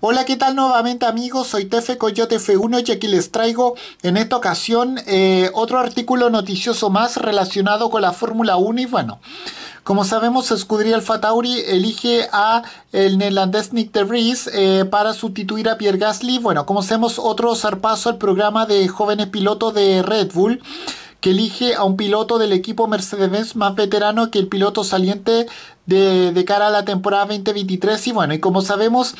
Hola, ¿qué tal nuevamente amigos? Soy Tefe Coyote F1 y aquí les traigo en esta ocasión eh, otro artículo noticioso más relacionado con la Fórmula 1 y bueno, como sabemos, Escudería Alfa Tauri elige a el neerlandés Nick de eh, para sustituir a Pierre Gasly. Bueno, como sabemos, otro zarpazo al programa de jóvenes pilotos de Red Bull que elige a un piloto del equipo Mercedes-Benz más veterano que el piloto saliente de, cara a la temporada 2023. Y bueno, y como sabemos,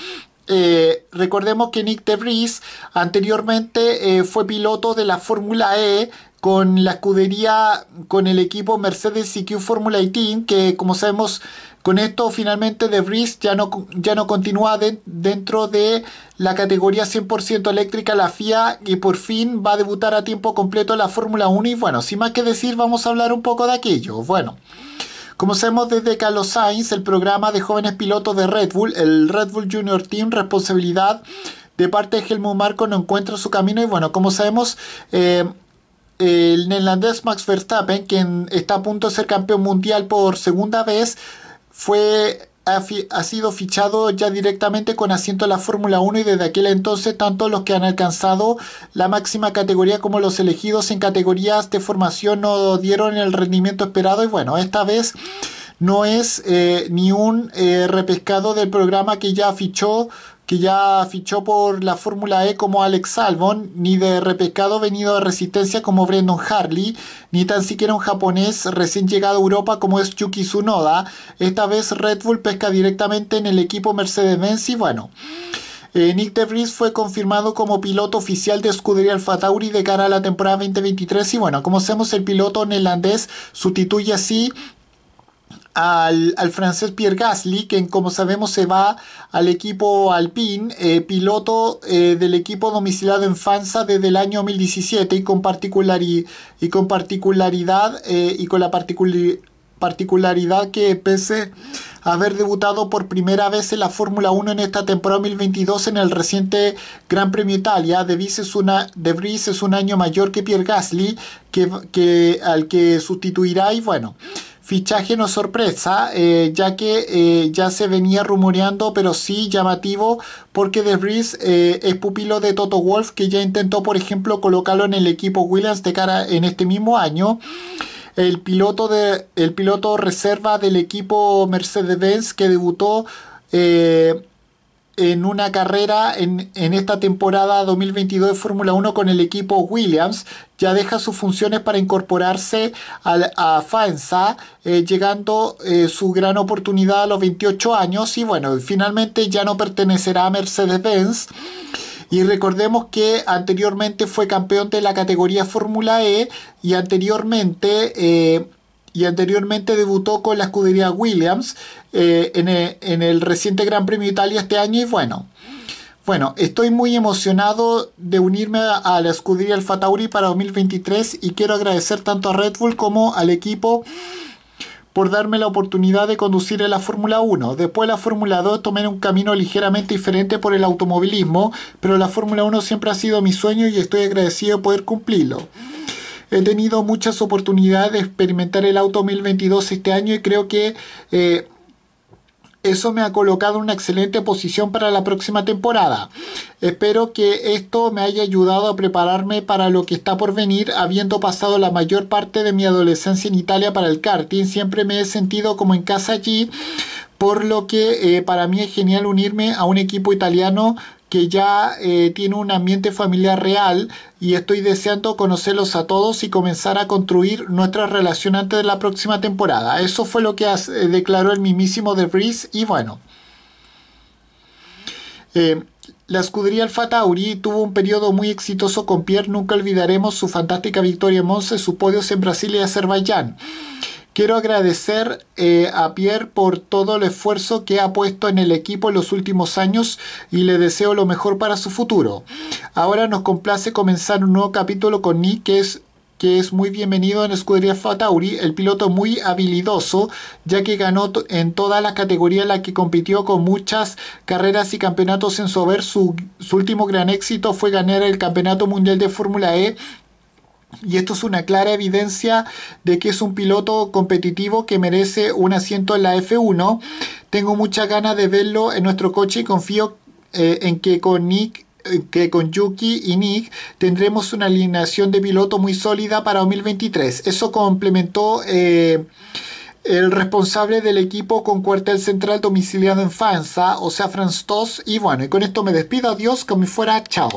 eh, recordemos que Nick de Vries anteriormente eh, fue piloto de la Fórmula E con la escudería, con el equipo Mercedes CQ Fórmula 18, que como sabemos, con esto finalmente De Vries ya no, ya no continúa dentro de la categoría 100% eléctrica, la FIA, y por fin va a debutar a tiempo completo la Fórmula 1. Y bueno, sin más que decir, vamos a hablar un poco de aquello. Bueno. Como sabemos desde Carlos Sainz, el programa de jóvenes pilotos de Red Bull, el Red Bull Junior Team, responsabilidad de parte de Helmut Marko no encuentra su camino. Y bueno, como sabemos, eh, el neerlandés Max Verstappen, quien está a punto de ser campeón mundial por segunda vez, fue ha, sido fichado ya directamente con asiento en la Fórmula 1 y desde aquel entonces tanto los que han alcanzado la máxima categoría como los elegidos en categorías de formación no dieron el rendimiento esperado. Y bueno, esta vez no es eh, ni un eh, repescado del programa que ya fichó que ya fichó por la Fórmula E como Alex Albon, ni de repescado venido de resistencia como Brendan Harley, ni tan siquiera un japonés recién llegado a Europa como es Yuki Tsunoda. Esta vez Red Bull pesca directamente en el equipo Mercedes-Benz y bueno. Eh, Nick De Vries fue confirmado como piloto oficial de Scuderia Alfa Tauri de cara a la temporada 2023 y bueno, como sabemos el piloto neerlandés sustituye así al, francés Pierre Gasly, que como sabemos se va al equipo Alpine, eh, piloto eh, del equipo domiciliado en Fansa desde el año 2017 y con, y con particularidad eh, y con la particularidad que pese a haber debutado por primera vez en la Fórmula 1 en esta temporada 2022 en el reciente Gran Premio Italia, De Vries es, una, de es un año mayor que Pierre Gasly, que, que, al que sustituirá y bueno. Fichaje no sorpresa, eh, ya que eh, ya se venía rumoreando, pero sí llamativo, porque De Vries eh, es pupilo de Toto Wolf, que ya intentó, por ejemplo, colocarlo en el equipo Williams de cara en este mismo año. El piloto, de, el piloto reserva del equipo Mercedes-Benz que debutó en una carrera en, esta temporada 2022 de Fórmula 1 con el equipo Williams. Ya deja sus funciones para incorporarse a, a FANSA, eh, llegando eh, su gran oportunidad a los 28 años. Y bueno, finalmente ya no pertenecerá a Mercedes-Benz. Y recordemos que anteriormente fue campeón de la categoría Fórmula E y anteriormente... Eh, y anteriormente debutó con la escudería Williams eh, e, en, el, reciente Gran Premio de Italia este año y bueno, bueno, estoy muy emocionado de unirme a, la escudería Alfa Tauri para 2023 y quiero agradecer tanto a Red Bull como al equipo por darme la oportunidad de conducir en la Fórmula 1. Después de la Fórmula 2 tomé un camino ligeramente diferente por el automovilismo, pero la Fórmula 1 siempre ha sido mi sueño y estoy agradecido de poder cumplirlo. He tenido muchas oportunidades de experimentar el auto 2022 este año y creo que eh, eso me ha colocado en una excelente posición para la próxima temporada. Espero que esto me haya ayudado a prepararme para lo que está por venir, habiendo pasado la mayor parte de mi adolescencia en Italia para el karting. Siempre me he sentido como en casa allí, por lo que eh, para mí es genial unirme a un equipo italiano que ya eh, tiene un ambiente familiar real y estoy deseando conocerlos a todos y comenzar a construir nuestra relación antes de la próxima temporada. Eso fue lo que eh, declaró el mismísimo De Vries y bueno. Eh, la escudería Alfa Tauri tuvo un periodo muy exitoso con Pierre, nunca olvidaremos su fantástica victoria en Monza, sus podios en Brasil y Azerbaiyán. Quiero agradecer eh, a Pierre por todo el esfuerzo que ha puesto en el equipo en los últimos años y le deseo lo mejor para su futuro. Ahora nos complace comenzar un nuevo capítulo con Nick, que es que es muy bienvenido en Escudería Fatauri, el piloto muy habilidoso, ya que ganó en todas las categorías en las que compitió con muchas carreras y campeonatos en su haber. Su, su último gran éxito fue ganar el Campeonato Mundial de Fórmula E y esto es una clara evidencia de que es un piloto competitivo que merece un asiento en la F1. Tengo muchas ganas de verlo en nuestro coche y confío eh, en que con Nick que con Yuki y Nick tendremos una alineación de piloto muy sólida para 2023. Eso complementó el responsable del equipo con cuartel central domiciliado en Fansa, o sea, Franz Toss. Y bueno, y con esto me despido. Adiós, como fuera, chao.